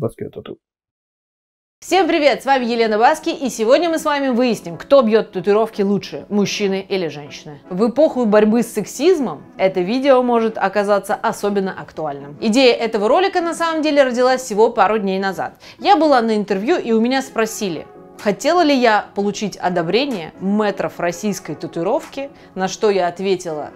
Баскет. Всем привет, с вами Елена Баски, и сегодня мы с вами выясним, кто бьет татуировки лучше, мужчины или женщины. В эпоху борьбы с сексизмом это видео может оказаться особенно актуальным. Идея этого ролика на самом деле родилась всего пару дней назад. Я была на интервью, и у меня спросили, Хотела ли я получить одобрение метров российской татуировки, на что я ответила,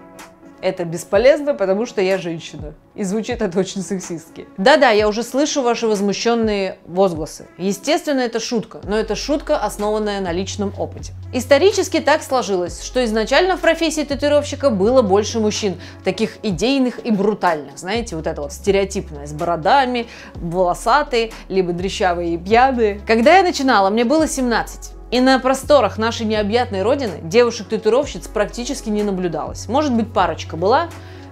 это бесполезно, потому что я женщина. И звучит это очень сексистски. Да-да, я уже слышу ваши возмущенные возгласы. Естественно, это шутка, но это шутка, основанная на личном опыте. Исторически так сложилось, что изначально в профессии татуировщика было больше мужчин, таких идейных и брутальных, знаете, вот это вот стереотипное, с бородами, волосатые, либо дрещавые и пьяные. Когда я начинала, мне было 17. И на просторах нашей необъятной родины девушек-татуировщиц практически не наблюдалось. Может быть, парочка была,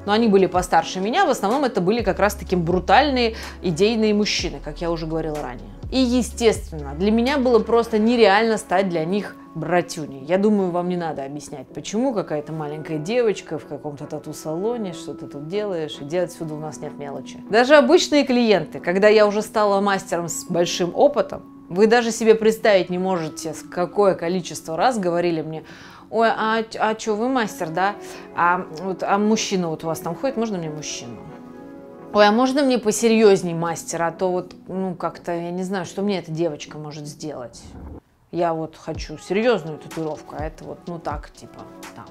но они были постарше меня. В основном это были как раз таки брутальные идейные мужчины, как я уже говорила ранее. И естественно, для меня было просто нереально стать для них братюней. Я думаю, вам не надо объяснять, почему какая-то маленькая девочка в каком-то тату-салоне, что ты тут делаешь, иди отсюда, у нас нет мелочи. Даже обычные клиенты, когда я уже стала мастером с большим опытом, вы даже себе представить не можете, какое количество раз говорили мне, ой, а, а что, вы мастер, да? А, вот, а мужчина вот у вас там ходит, можно мне мужчину? Ой, а можно мне посерьезней мастер, а то вот, ну, как-то, я не знаю, что мне эта девочка может сделать. Я вот хочу серьезную татуировку, а это вот, ну так, типа, там,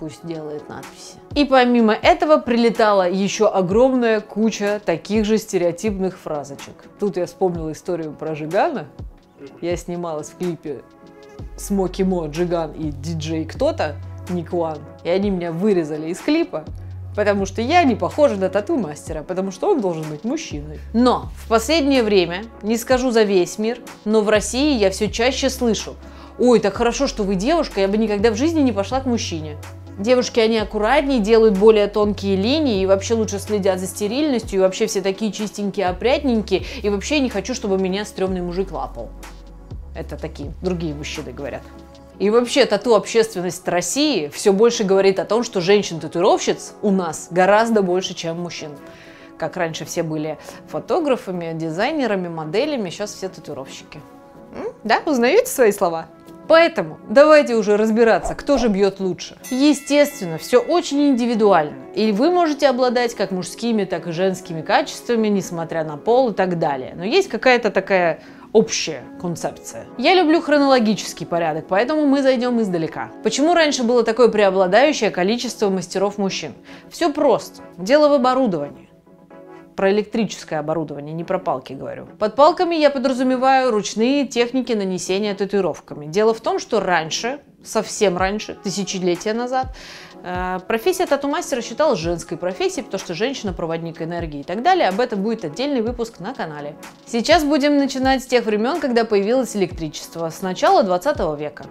пусть делает надписи. И помимо этого прилетала еще огромная куча таких же стереотипных фразочек. Тут я вспомнила историю про Жигана. Я снималась в клипе Смоки Мо, Джиган и диджей кто-то, Ник Ван. И они меня вырезали из клипа, потому что я не похожа на тату-мастера, потому что он должен быть мужчиной. Но в последнее время, не скажу за весь мир, но в России я все чаще слышу, ой, так хорошо, что вы девушка, я бы никогда в жизни не пошла к мужчине. Девушки, они аккуратнее, делают более тонкие линии и вообще лучше следят за стерильностью, и вообще все такие чистенькие, опрятненькие, и вообще не хочу, чтобы меня стрёмный мужик лапал. Это такие другие мужчины говорят. И вообще тату-общественность России все больше говорит о том, что женщин-татуировщиц у нас гораздо больше, чем мужчин. Как раньше все были фотографами, дизайнерами, моделями, сейчас все татуировщики. М? Да, узнаете свои слова? Поэтому давайте уже разбираться, кто же бьет лучше. Естественно, все очень индивидуально. И вы можете обладать как мужскими, так и женскими качествами, несмотря на пол и так далее. Но есть какая-то такая общая концепция. Я люблю хронологический порядок, поэтому мы зайдем издалека. Почему раньше было такое преобладающее количество мастеров мужчин? Все просто. Дело в оборудовании про электрическое оборудование, не про палки говорю. Под палками я подразумеваю ручные техники нанесения татуировками. Дело в том, что раньше, совсем раньше, тысячелетия назад, э, профессия тату-мастера считалась женской профессией, потому что женщина проводник энергии и так далее. Об этом будет отдельный выпуск на канале. Сейчас будем начинать с тех времен, когда появилось электричество, с начала 20 века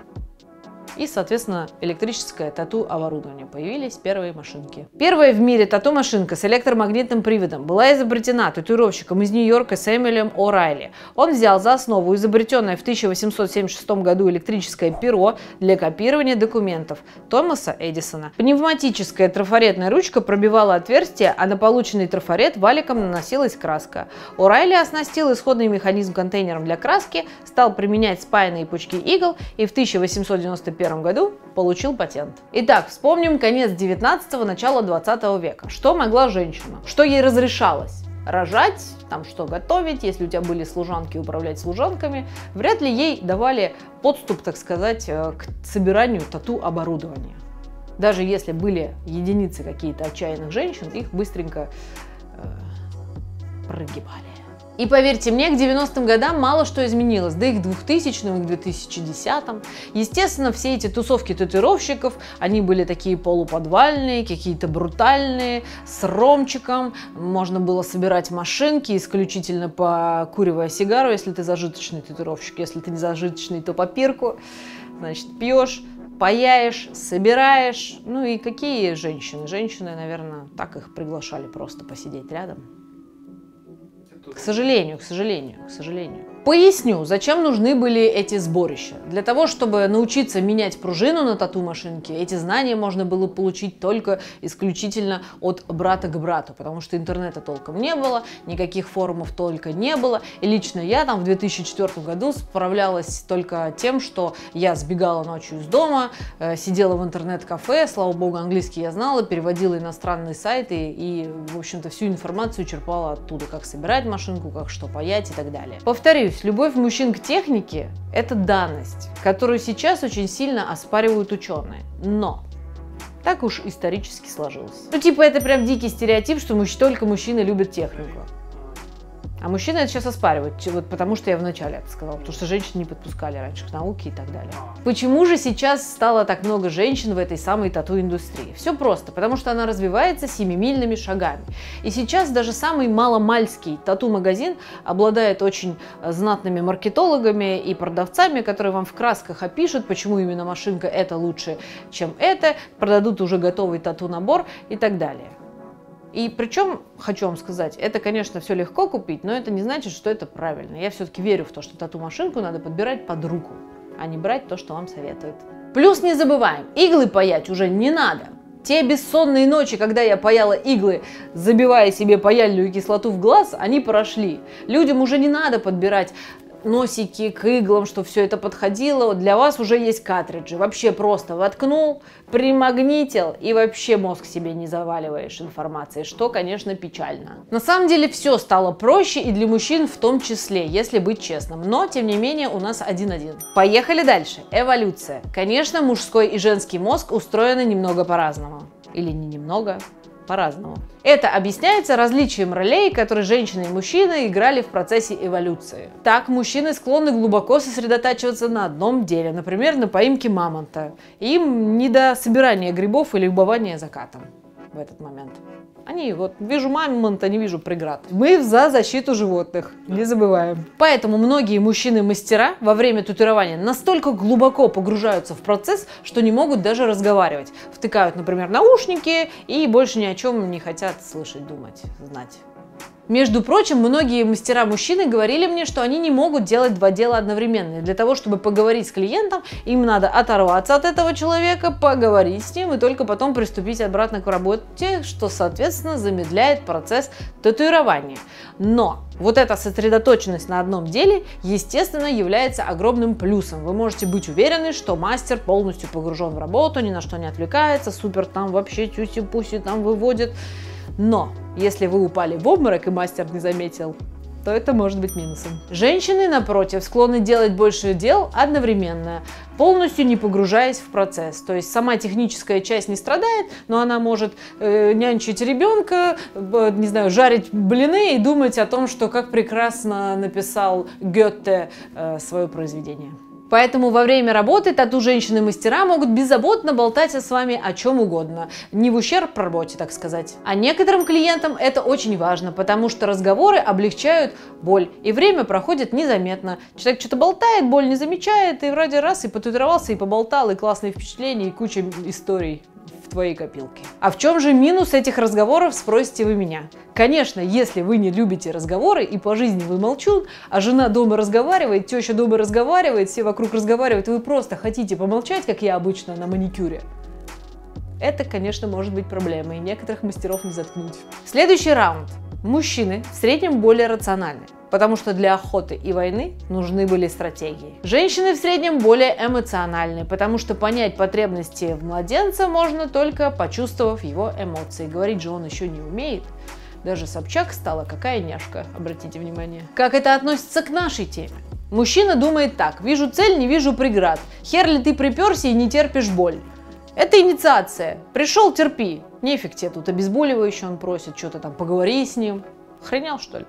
и, соответственно, электрическое тату-оборудование. Появились первые машинки. Первая в мире тату-машинка с электромагнитным приводом была изобретена татуировщиком из Нью-Йорка Сэмюэлем О'Райли. Он взял за основу изобретенное в 1876 году электрическое перо для копирования документов Томаса Эдисона. Пневматическая трафаретная ручка пробивала отверстие, а на полученный трафарет валиком наносилась краска. О'Райли оснастил исходный механизм контейнером для краски, стал применять спаянные пучки игл и в 1891 1991 году получил патент. Итак, вспомним конец 19-го, начало 20 века. Что могла женщина? Что ей разрешалось? рожать, там что готовить, если у тебя были служанки, управлять служанками, вряд ли ей давали подступ, так сказать, э, к собиранию тату-оборудования. Даже если были единицы какие-то отчаянных женщин, их быстренько э, прогибали. И поверьте мне, к 90-м годам мало что изменилось, да и к 2000-м, и к 2010-м. Естественно, все эти тусовки татуировщиков, они были такие полуподвальные, какие-то брутальные, с ромчиком. Можно было собирать машинки, исключительно покуривая сигару, если ты зажиточный татуировщик. Если ты не зажиточный, то папирку. Значит, пьешь, паяешь, собираешь. Ну и какие женщины? Женщины, наверное, так их приглашали просто посидеть рядом. К сожалению, к сожалению, к сожалению. Поясню, зачем нужны были эти сборища. Для того, чтобы научиться менять пружину на тату-машинке, эти знания можно было получить только исключительно от брата к брату, потому что интернета толком не было, никаких форумов только не было. И лично я там в 2004 году справлялась только тем, что я сбегала ночью из дома, э, сидела в интернет-кафе, слава богу, английский я знала, переводила иностранные сайты и, в общем-то, всю информацию черпала оттуда, как собирать машинку, как что паять и так далее. Повторюсь, Повторюсь, любовь мужчин к технике – это данность, которую сейчас очень сильно оспаривают ученые. Но так уж исторически сложилось. Ну, типа, это прям дикий стереотип, что только мужчины любят технику. А мужчины это сейчас оспаривают, вот потому что я вначале это сказала, потому что женщины не подпускали раньше к науке и так далее. Почему же сейчас стало так много женщин в этой самой тату-индустрии? Все просто, потому что она развивается семимильными шагами. И сейчас даже самый маломальский тату-магазин обладает очень э, знатными маркетологами и продавцами, которые вам в красках опишут, почему именно машинка это лучше, чем это, продадут уже готовый тату-набор и так далее. И причем, хочу вам сказать, это, конечно, все легко купить, но это не значит, что это правильно. Я все-таки верю в то, что тату-машинку надо подбирать под руку, а не брать то, что вам советуют. Плюс не забываем, иглы паять уже не надо. Те бессонные ночи, когда я паяла иглы, забивая себе паяльную кислоту в глаз, они прошли. Людям уже не надо подбирать носики к иглам, что все это подходило, для вас уже есть картриджи. Вообще просто воткнул, примагнитил и вообще мозг себе не заваливаешь информацией, что, конечно, печально. На самом деле все стало проще и для мужчин в том числе, если быть честным. Но, тем не менее, у нас один-один. Поехали дальше. Эволюция. Конечно, мужской и женский мозг устроены немного по-разному. Или не немного, по-разному. Это объясняется различием ролей, которые женщины и мужчины играли в процессе эволюции. Так, мужчины склонны глубоко сосредотачиваться на одном деле, например, на поимке мамонта. Им не до собирания грибов и любования закатом в этот момент. Они вот, вижу мамонта, не вижу преград. Мы за защиту животных, не забываем. Поэтому многие мужчины-мастера во время татуирования настолько глубоко погружаются в процесс, что не могут даже разговаривать. Втыкают, например, наушники и больше ни о чем не хотят слышать, думать, знать. Между прочим, многие мастера-мужчины говорили мне, что они не могут делать два дела одновременно. И для того, чтобы поговорить с клиентом, им надо оторваться от этого человека, поговорить с ним и только потом приступить обратно к работе, что, соответственно, замедляет процесс татуирования. Но вот эта сосредоточенность на одном деле, естественно, является огромным плюсом. Вы можете быть уверены, что мастер полностью погружен в работу, ни на что не отвлекается, супер там вообще тюси-пуси там выводит. Но если вы упали в обморок и мастер не заметил, то это может быть минусом. Женщины, напротив, склонны делать больше дел одновременно, полностью не погружаясь в процесс. То есть сама техническая часть не страдает, но она может э, нянчить ребенка, э, не знаю, жарить блины и думать о том, что как прекрасно написал Гетте э, свое произведение. Поэтому во время работы тату-женщины-мастера могут беззаботно болтать с вами о чем угодно, не в ущерб работе, так сказать. А некоторым клиентам это очень важно, потому что разговоры облегчают боль, и время проходит незаметно. Человек что-то болтает, боль не замечает, и вроде раз и потатуировался, и поболтал, и классные впечатления, и куча историй в твоей копилке. А в чем же минус этих разговоров, спросите вы меня? Конечно, если вы не любите разговоры и по жизни вы молчун, а жена дома разговаривает, теща дома разговаривает, все вокруг разговаривают, и вы просто хотите помолчать, как я обычно на маникюре, это, конечно, может быть проблемой, и некоторых мастеров не заткнуть. Следующий раунд. Мужчины в среднем более рациональны потому что для охоты и войны нужны были стратегии. Женщины в среднем более эмоциональны, потому что понять потребности в младенца можно только почувствовав его эмоции. Говорить же он еще не умеет. Даже Собчак стала какая няшка, обратите внимание. Как это относится к нашей теме? Мужчина думает так, вижу цель, не вижу преград. Хер ли ты приперся и не терпишь боль? Это инициация. Пришел, терпи. Нефиг тебе тут обезболивающий он просит, что-то там поговори с ним. Хренял что ли?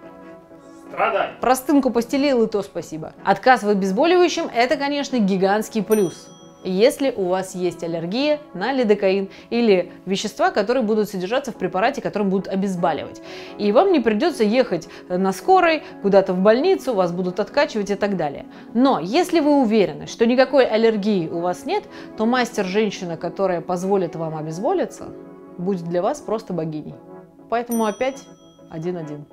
Страдай. Простынку постелил и то спасибо. Отказ в обезболивающем – это, конечно, гигантский плюс. Если у вас есть аллергия на лидокаин или вещества, которые будут содержаться в препарате, которым будут обезболивать. И вам не придется ехать на скорой, куда-то в больницу, вас будут откачивать и так далее. Но если вы уверены, что никакой аллергии у вас нет, то мастер-женщина, которая позволит вам обезболиться, будет для вас просто богиней. Поэтому опять один-один.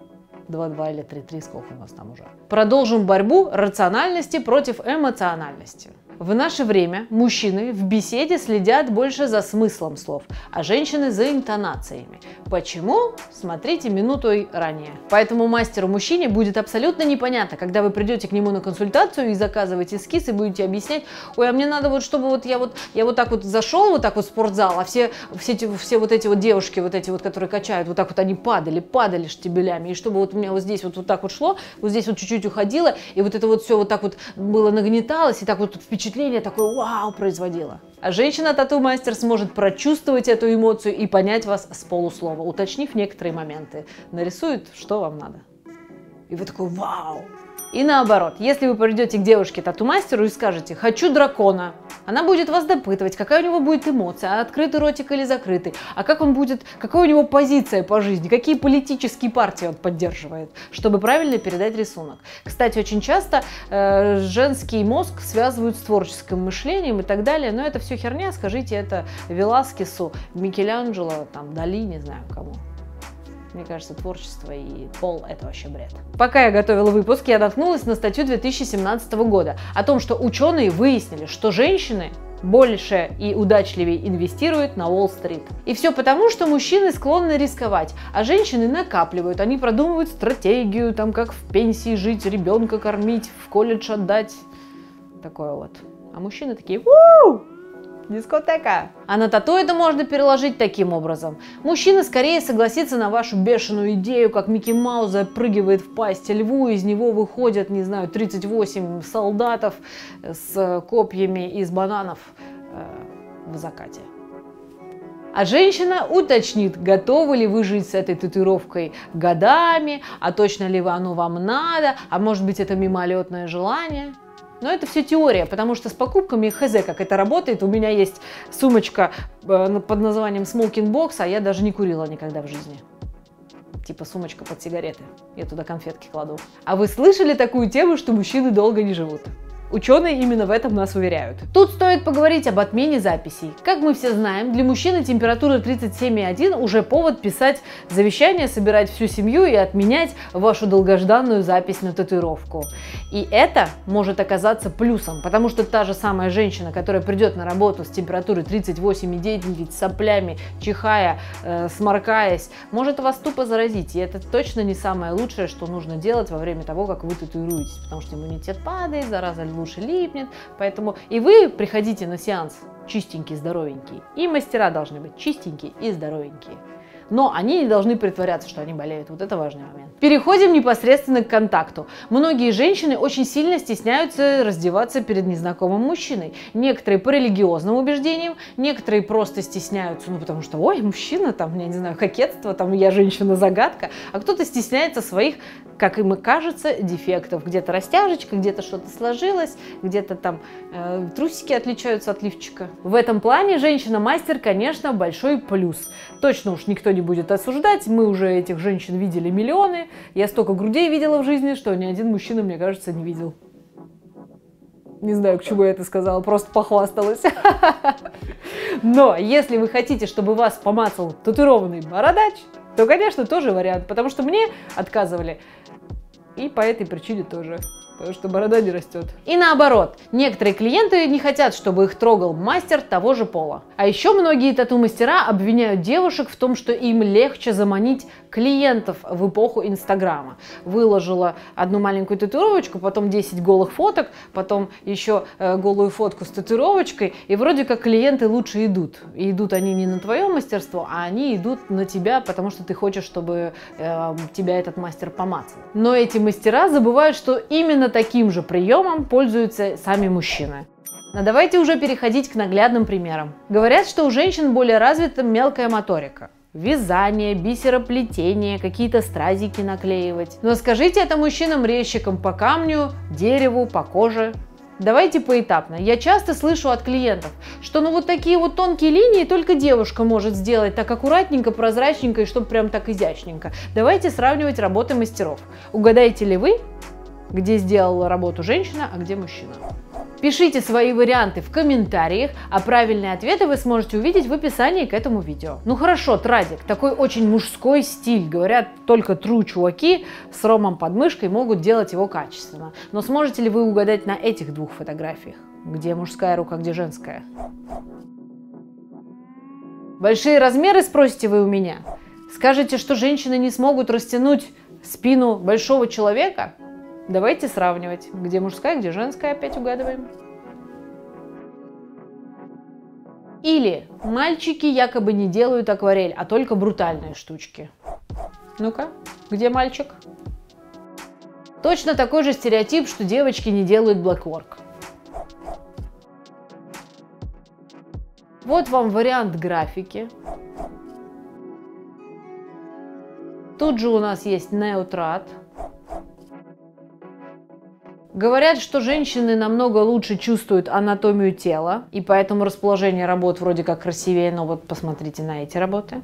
2-2 или 3-3, сколько у нас там уже. Продолжим борьбу рациональности против эмоциональности. В наше время мужчины в беседе следят больше за смыслом слов, а женщины за интонациями. Почему? Смотрите минуту ранее. Поэтому мастеру-мужчине будет абсолютно непонятно, когда вы придете к нему на консультацию и заказываете эскиз и будете объяснять, ой, а мне надо вот, чтобы вот я вот, я вот так вот зашел вот так вот в спортзал, а все, все, все вот эти вот девушки, вот эти вот, которые качают, вот так вот они падали, падали штебелями, и чтобы вот у меня вот здесь вот, вот так вот шло, вот здесь вот чуть-чуть уходило, и вот это вот все вот так вот было нагнеталось, и так вот впечатление впечатление такое вау производила. А женщина-тату-мастер сможет прочувствовать эту эмоцию и понять вас с полуслова, уточнив некоторые моменты. Нарисует, что вам надо. И вы такой вау, и наоборот, если вы придете к девушке тату-мастеру и скажете «хочу дракона», она будет вас допытывать, какая у него будет эмоция, открытый ротик или закрытый, а как он будет, какая у него позиция по жизни, какие политические партии он поддерживает, чтобы правильно передать рисунок. Кстати, очень часто э, женский мозг связывают с творческим мышлением и так далее, но это все херня, скажите это Веласкесу, Микеланджело, там, Дали, не знаю кому. Мне кажется, творчество и пол – это вообще бред. Пока я готовила выпуск, я наткнулась на статью 2017 года о том, что ученые выяснили, что женщины больше и удачливее инвестируют на Уолл-стрит. И все потому, что мужчины склонны рисковать, а женщины накапливают, они продумывают стратегию, там как в пенсии жить, ребенка кормить, в колледж отдать. Такое вот. А мужчины такие, у Дискотека. А на тату это можно переложить таким образом. Мужчина скорее согласится на вашу бешеную идею, как Микки Маус запрыгивает в пасть льву, из него выходят, не знаю, 38 солдатов с копьями из бананов э, в закате. А женщина уточнит, готовы ли вы жить с этой татуировкой годами, а точно ли оно вам надо, а может быть это мимолетное желание. Но это все теория, потому что с покупками хз, как это работает. У меня есть сумочка э, под названием Smoking Box, а я даже не курила никогда в жизни. Типа сумочка под сигареты. Я туда конфетки кладу. А вы слышали такую тему, что мужчины долго не живут? Ученые именно в этом нас уверяют. Тут стоит поговорить об отмене записей. Как мы все знаем, для мужчины температура 37,1 уже повод писать завещание, собирать всю семью и отменять вашу долгожданную запись на татуировку. И это может оказаться плюсом, потому что та же самая женщина, которая придет на работу с температурой 38,9, соплями, чихая, э, сморкаясь, может вас тупо заразить. И это точно не самое лучшее, что нужно делать во время того, как вы татуируетесь, потому что иммунитет падает, зараза лучше липнет. Поэтому и вы приходите на сеанс чистенький, здоровенький. И мастера должны быть чистенькие и здоровенькие но они не должны притворяться, что они болеют. Вот это важный момент. Переходим непосредственно к контакту. Многие женщины очень сильно стесняются раздеваться перед незнакомым мужчиной. Некоторые по религиозным убеждениям, некоторые просто стесняются, ну потому что, ой, мужчина, там, я не знаю, кокетство, там, я женщина-загадка, а кто-то стесняется своих, как им и кажется, дефектов. Где-то растяжечка, где-то что-то сложилось, где-то там э, трусики отличаются от лифчика. В этом плане женщина-мастер, конечно, большой плюс. Точно уж никто не будет осуждать. Мы уже этих женщин видели миллионы. Я столько грудей видела в жизни, что ни один мужчина, мне кажется, не видел. Не знаю, к чему я это сказала, просто похвасталась. Но если вы хотите, чтобы вас помацал татуированный бородач, то, конечно, тоже вариант, потому что мне отказывали. И по этой причине тоже потому что борода не растет. И наоборот, некоторые клиенты не хотят, чтобы их трогал мастер того же пола. А еще многие тату-мастера обвиняют девушек в том, что им легче заманить клиентов в эпоху Инстаграма. Выложила одну маленькую татуировочку, потом 10 голых фоток, потом еще э, голую фотку с татуировочкой, и вроде как клиенты лучше идут. И идут они не на твое мастерство, а они идут на тебя, потому что ты хочешь, чтобы э, тебя этот мастер помацал. Но эти мастера забывают, что именно таким же приемом пользуются сами мужчины. Но давайте уже переходить к наглядным примерам. Говорят, что у женщин более развита мелкая моторика. Вязание, бисероплетение, какие-то стразики наклеивать. Но скажите это мужчинам-резчикам по камню, дереву, по коже. Давайте поэтапно. Я часто слышу от клиентов, что ну вот такие вот тонкие линии только девушка может сделать так аккуратненько, прозрачненько и чтобы прям так изящненько. Давайте сравнивать работы мастеров. Угадаете ли вы, где сделала работу женщина, а где мужчина. Пишите свои варианты в комментариях, а правильные ответы вы сможете увидеть в описании к этому видео. Ну хорошо, Традик, такой очень мужской стиль. Говорят, только true чуваки с ромом под мышкой могут делать его качественно. Но сможете ли вы угадать на этих двух фотографиях? Где мужская рука, где женская? Большие размеры, спросите вы у меня? Скажете, что женщины не смогут растянуть спину большого человека? Давайте сравнивать, где мужская, где женская, опять угадываем. Или мальчики якобы не делают акварель, а только брутальные штучки. Ну-ка, где мальчик? Точно такой же стереотип, что девочки не делают блэкворк. Вот вам вариант графики. Тут же у нас есть неутрат. Говорят, что женщины намного лучше чувствуют анатомию тела, и поэтому расположение работ вроде как красивее, но вот посмотрите на эти работы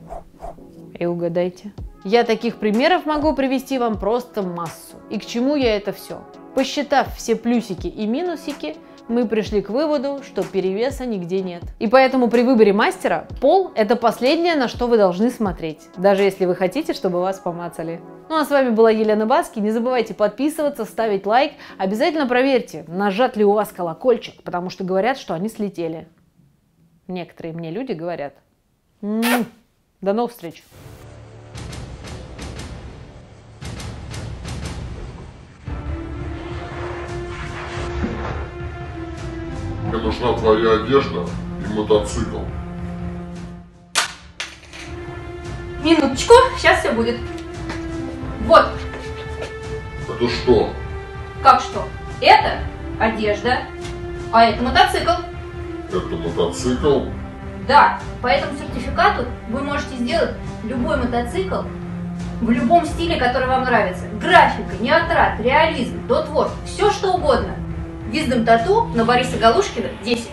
и угадайте. Я таких примеров могу привести вам просто массу. И к чему я это все? Посчитав все плюсики и минусики, мы пришли к выводу, что перевеса нигде нет. И поэтому при выборе мастера пол – это последнее, на что вы должны смотреть, даже если вы хотите, чтобы вас помацали. Ну а с вами была Елена Баски. Не забывайте подписываться, ставить лайк. Обязательно проверьте, нажат ли у вас колокольчик, потому что говорят, что они слетели. Некоторые мне люди говорят. М-м-м. До новых встреч! Мне нужна твоя одежда и мотоцикл. Минуточку, сейчас все будет. Вот, Это что? как что? Это одежда, а это мотоцикл. Это мотоцикл? Да, по этому сертификату вы можете сделать любой мотоцикл в любом стиле, который вам нравится. Графика, неотрат, реализм, дотвор, все что угодно. Виздом тату на Бориса Галушкина 10.